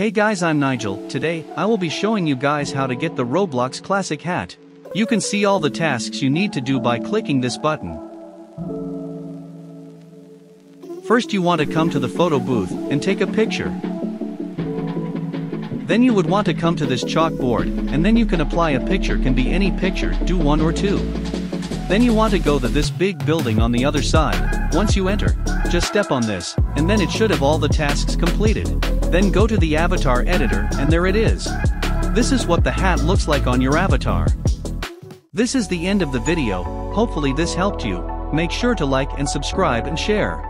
Hey guys I'm Nigel, today, I will be showing you guys how to get the Roblox Classic Hat. You can see all the tasks you need to do by clicking this button. First you want to come to the photo booth and take a picture. Then you would want to come to this chalkboard, and then you can apply a picture can be any picture, do one or two. Then you want to go to this big building on the other side, once you enter, just step on this, and then it should have all the tasks completed. Then go to the avatar editor and there it is. This is what the hat looks like on your avatar. This is the end of the video, hopefully this helped you, make sure to like and subscribe and share.